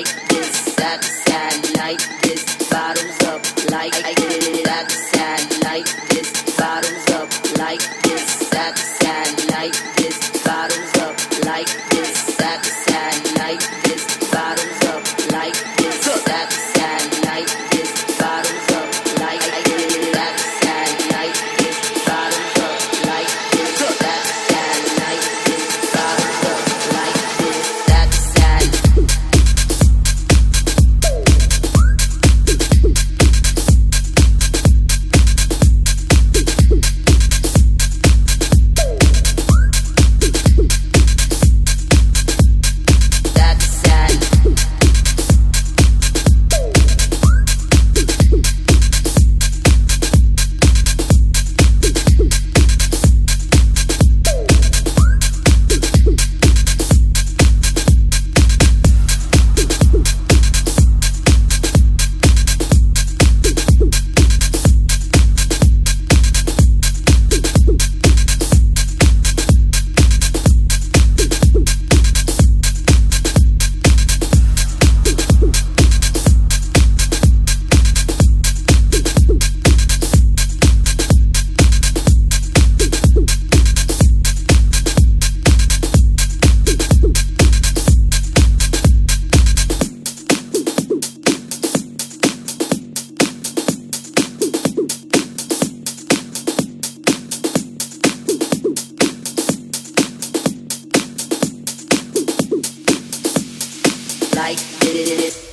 like this, that like this, up like this, that like this, up like this, that that sad like this. It.